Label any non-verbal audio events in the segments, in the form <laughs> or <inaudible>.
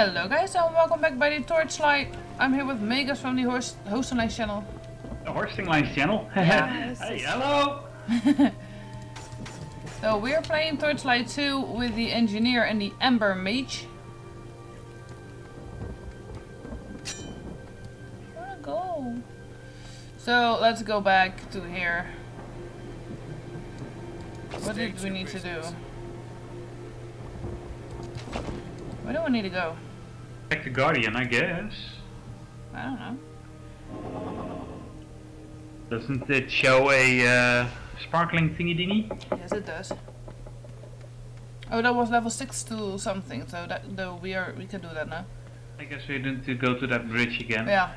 Hello guys and welcome back by the Torchlight. I'm here with Magus from the Horse Hosting Lines channel. The Horsing Lines channel? <laughs> Yeah, hey, hello! <laughs> so we're playing Torchlight 2 with the Engineer and the Ember Mage. Where to go? So let's go back to here. What did we need to do? Where do we need to go? Back to Guardian, I guess. I don't know. Doesn't it show a uh, sparkling thingy dingy? Yes, it does. Oh, that was level six to something. So that though we are we can do that now. I guess we need to go to that bridge again. Yeah,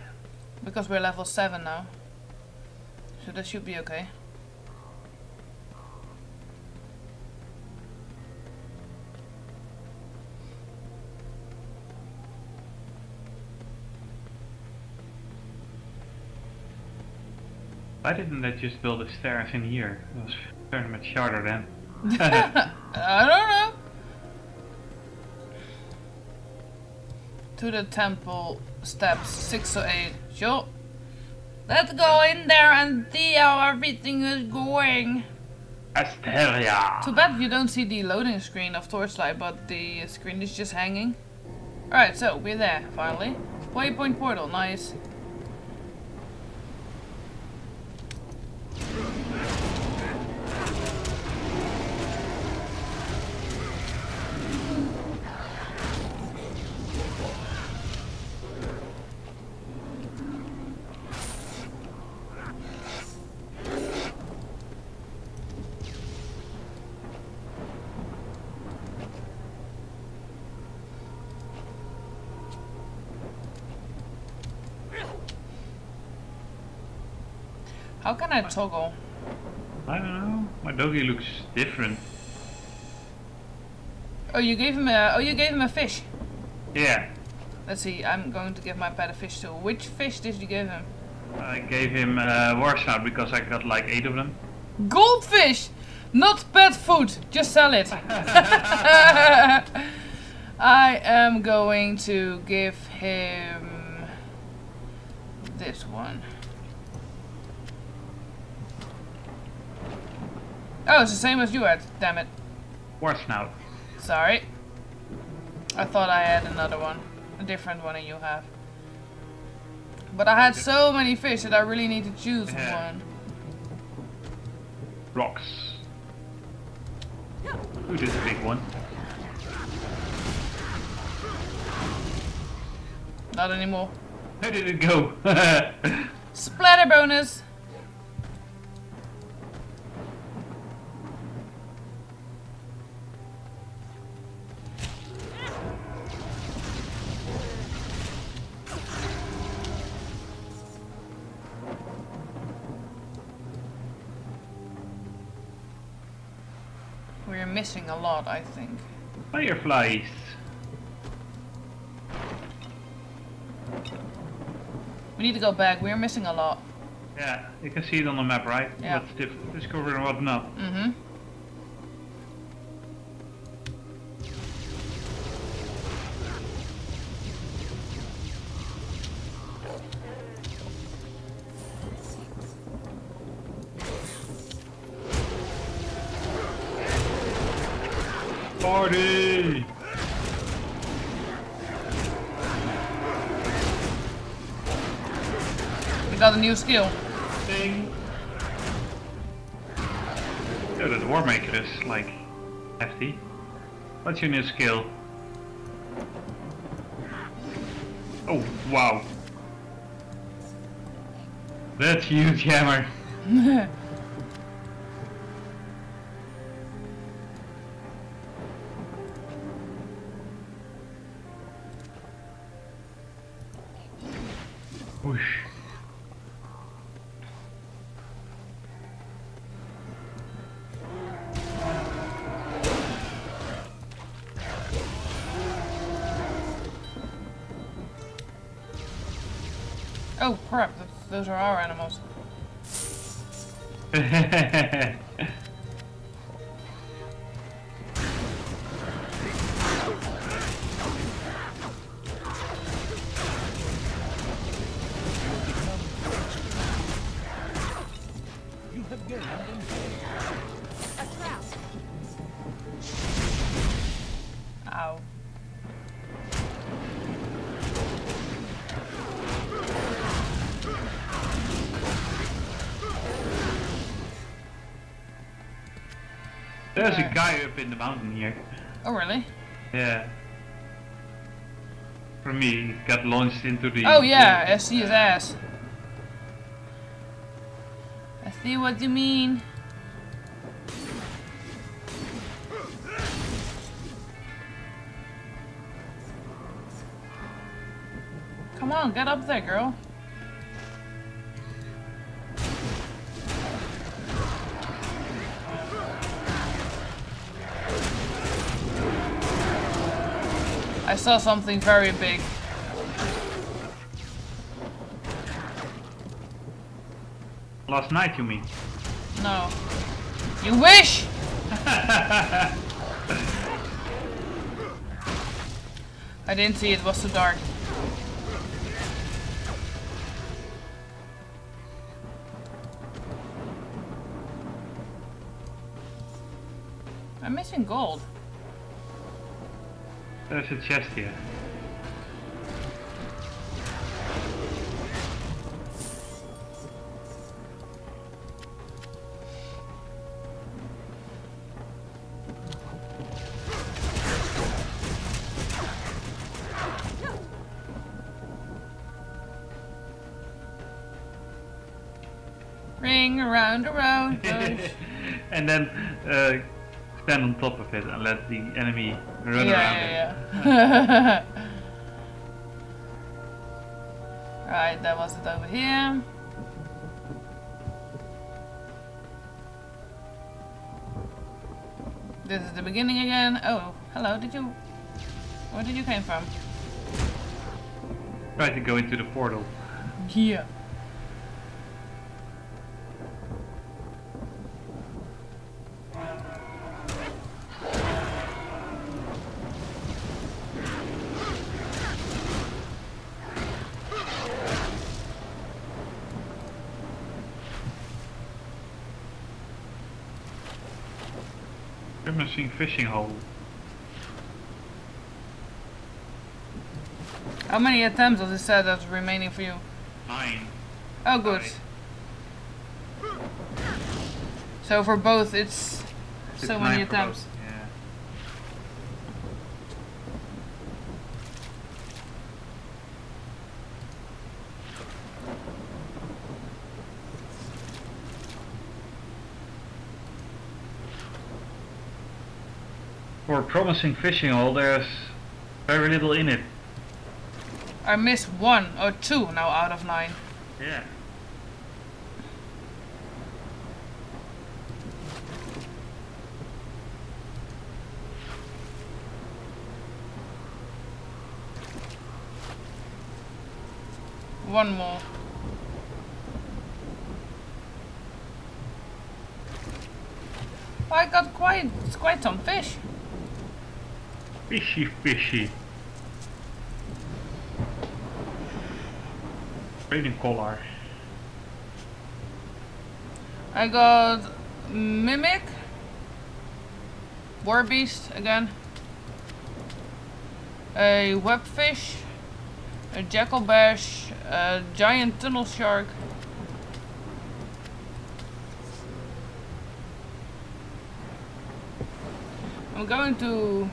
because we're level seven now. So that should be okay. Why didn't they just build the stairs in here? It was very much shorter then. <laughs> I don't know. To the temple steps six or eight. Sure. Let's go in there and see how everything is going. Asteria! Too bad you don't see the loading screen of Torchlight, but the screen is just hanging. Alright, so we're there, finally. Waypoint portal, nice. How can I toggle? I don't know. My doggy looks different. Oh, you gave him a. Oh, you gave him a fish. Yeah. Let's see. I'm going to give my pet a fish too. Which fish did you give him? I gave him uh, Warsnout because I got like eight of them. Goldfish, not pet food. Just sell it. <laughs> I am going to give him this one. Oh, it's the same as you had. Damn it. Worse now. Sorry. I thought I had another one. A different one than you have. But I had so many fish that I really need to choose Yeah. one. Rocks. Who is a big one. Not anymore. Where did it go? <laughs> Splatter bonus! Missing a lot, I think. Fireflies. We need to go back. We're missing a lot. Yeah, you can see it on the map, right? Yeah. What's discovered and what not. Mm-hmm. Party! We got a new skill. Ding! Oh, the War Maker is like hefty. What's your new skill? Oh, wow. That's huge hammer. <laughs> Oh crap, those are our animals. <laughs> There's a guy up in the mountain here. Oh, really? Yeah. For me, he got launched into the. Oh, yeah, I see his ass. I see what you mean. Come on, get up there, girl. Saw something very big. Last night, you mean? No. You wish! <laughs> I didn't see it, it was too dark. I'm missing gold. There's a chest here. Ring around <laughs> around. and then uh, stand on top of it and let the enemy run yeah, around yeah, yeah. <laughs> right, that was it over here. This is the beginning again. Oh, hello. Did you? Where did you came from? Try to go into the portal. Yeah. Grimacing fishing hole. How many attempts does it say that's remaining for you? Nine. Oh, good. So for both, it's It's so many attempts. Yeah. For a promising fishing hole, there's very little in it. I missed one or two now out of nine. Yeah. One more. I got quite quite some fish. Fishy, fishy. Trading collar. I got mimic, war beast again, a webfish, a jackal bash, a giant tunnel shark. I'm going to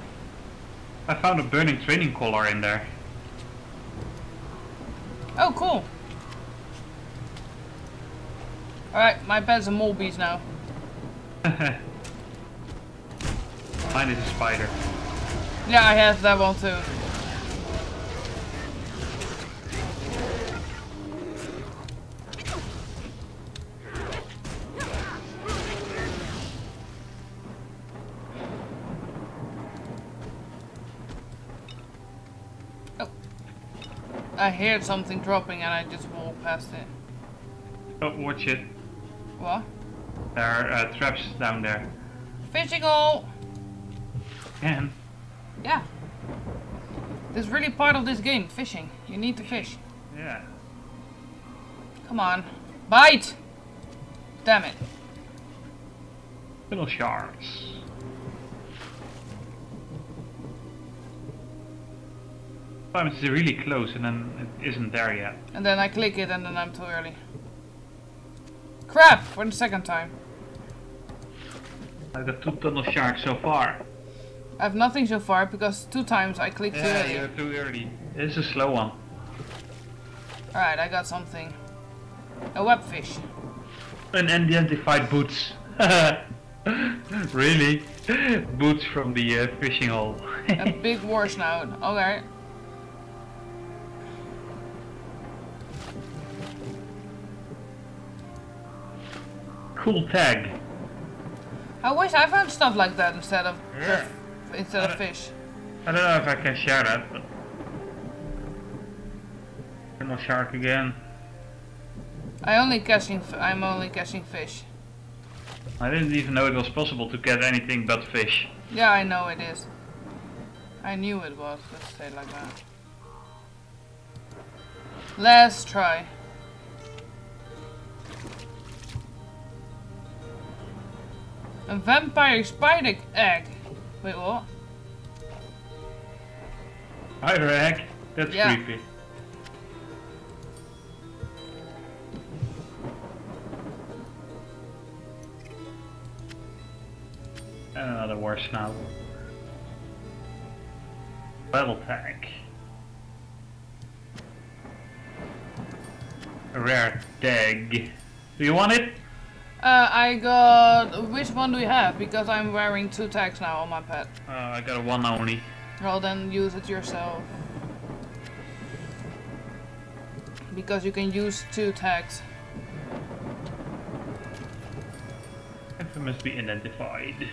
I found a burning training collar in there. Oh, cool. Alright, my pet's a beast now. <laughs> Mine is a spider. Yeah, I have that one too. I heard something dropping and I just walked past it. Oh, watch it. What? There are uh, traps down there. Fishing hole! And Yeah. This is really part of this game, fishing. You need to fish. yeah, Come on. Bite! Damn it. little sharks. Sometimes it's really close and then it isn't there yet. And then I click it and then I'm too early. Crap! For the second time. I've got two tunnel sharks so far. I have nothing so far because two times I clicked too Yeah, early. you're too early. This is a slow one. Alright, I got something. A webfish. An unidentified boots. <laughs> really? Boots from the uh, fishing hole. A <laughs> big war snout. Okay. Cool tag. I wish I found stuff like that instead of Yeah. instead of fish. I don't know if I can share that, but... Tunnel shark again. I only catching. f- I'm only catching fish. I didn't even know it was possible to get anything but fish. Yeah, I know it is. I knew it was. Let's say like that. Let's try. A vampire spider egg. Wait, what? Spider egg? That's Yeah. creepy. Ah, and another worse now. Battle tag. A rare tag. Do you want it? Uh, I got. Which one do you have? Because I'm wearing two tags now on my pet. Uh, I got a one only. Well, then use it yourself. Because you can use two tags. Infamous be identified.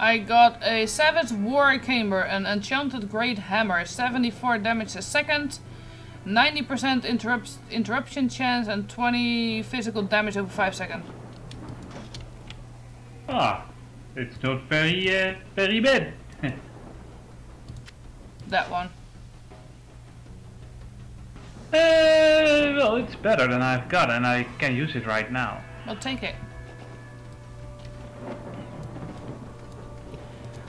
I got a Savage War Chamber, an enchanted great hammer, 74 damage a second, 90% interrupt interruption chance, and 20 physical damage over 5 seconds. Ah, it's not very, uh, very bad. <laughs> That one. Uh, well, it's better than I've got, and I can use it right now. I'll take it.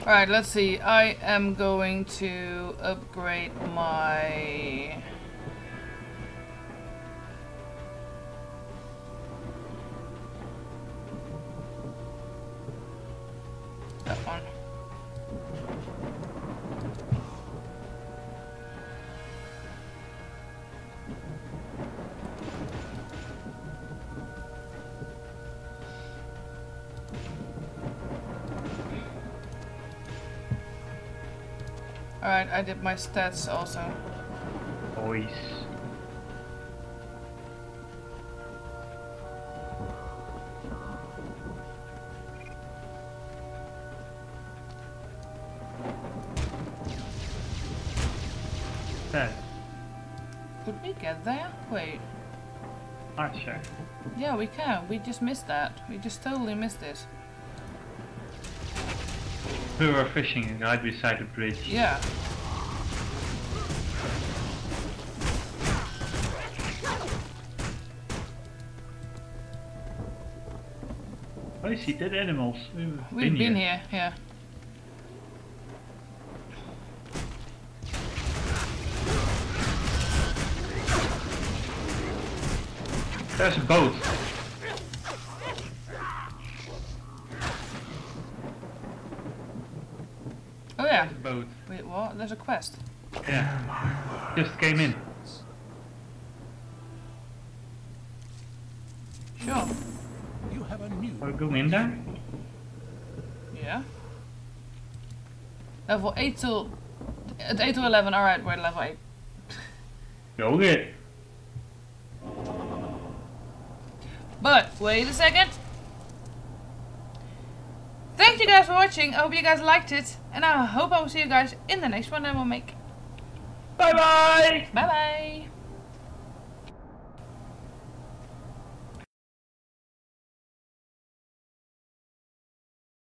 Alright, let's see. I am going to upgrade my... Alright, I did my stats also. Boys. That Could we get there? Wait. archer. Yeah, we can. We just missed that. We just totally missed it. We were fishing right beside the bridge. Yeah. I see dead animals. We've, We've been, here. yeah. There's a boat. Oh yeah. There's a boat. Wait, what? There's a quest. Yeah. Just came in. Sure. You have a new Are we going in there? Yeah. Level 8 to... At 8 to 11, alright, we're at level 8. Go get. But, wait a second. Thank you guys for watching. I hope you guys liked it. And I hope I will see you guys in the next one that we'll make. Bye bye! Bye bye.